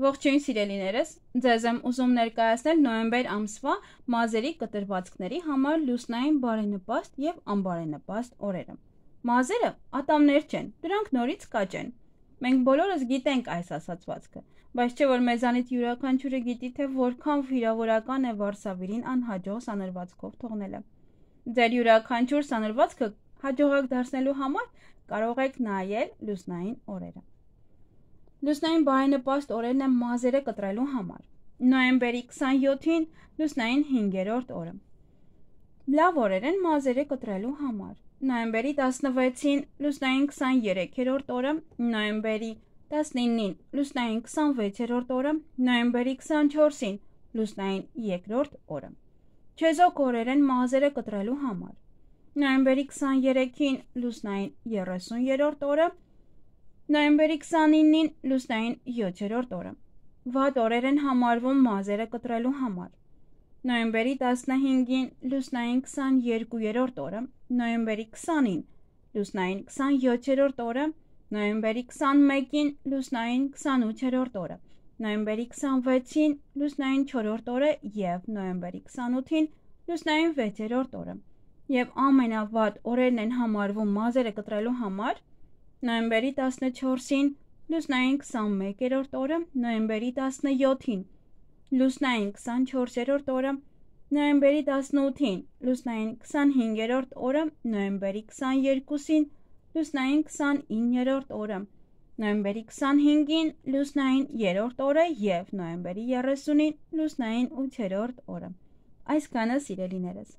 Ողջույն սիրելիներս, ձեզ եմ ուզում ներկայացնել նոյեմբեր ամսվա մազերի կտրվածքների համար լուսնային բարենպաստ եւ անբարենպաստ օրերը։ Մազերը ատամներ չեն, դրանք նորից կաճ են։ Մենք բոլորս գիտենք այս ասացվածքը, բայց չէ որ մեզանից յուրաքանչյուրը գիտի թե որքան վիրավորական է վարսավիրին անհաջող սանրվածքով թողնելը։ Ձեր յուրաքանչյուր սանրվածքը հաջողակ դարձնելու համար կարող եք նայել լուսնային օրերը։ Լուսնային բարենպաստ օրերն են մազերը կտրելու համար։ Նոյեմբերի 27-ին լուսնային 5-րդ օրը։ Լավ օրեր են մազերը կտրելու համար։ Նոյեմբերի 16-ին լուսնային 23-րդ օրը, նոյեմբերի 19-ին լուսնային 26-րդ օրը, նոյեմբերի 24-ին լուսնային 2-րդ օրը։ Չեզոք օրեր են մազերը կտրելու համար։ Նոյեմբերի 23-ին լուսնային 30-րդ օրը, Նոյեմբերի 29-ին լուսնային 7-րդ օրը։ Վատ օրեր են համարվում մազերը կտրելու համար։ Նոյեմբերի 15-ին լուսնային 22-րդ օրը, նոյեմբերի 20-ին լուսնային 27-րդ օրը, նոյեմբերի 21-ին լուսնային 28-րդ օրը, նոյեմբերի 26-ին լուսնային 4-րդ օրը եւ նոյեմբերի 28-ին լուսնային 6-րդ օրը։ Եվ ամենավատ օրերն են համարվում մազերը կտրելու համար նոյեմբերի 14-ին լուսնային 21-րդ օրը, նոյեմբերի 17-ին լուսնային 24-րդ օրը, նոյեմբերի 18-ին լուսնային 25-րդ օրը, նոյեմբերի 22-ին լուսնային 29-րդ օրը, նոյեմբերի 25-ին լուսնային 3-րդ օրը եւ նոյեմբերի 30-ին լուսնային 8-րդ օրը։ Այսքանը սիրելիներս։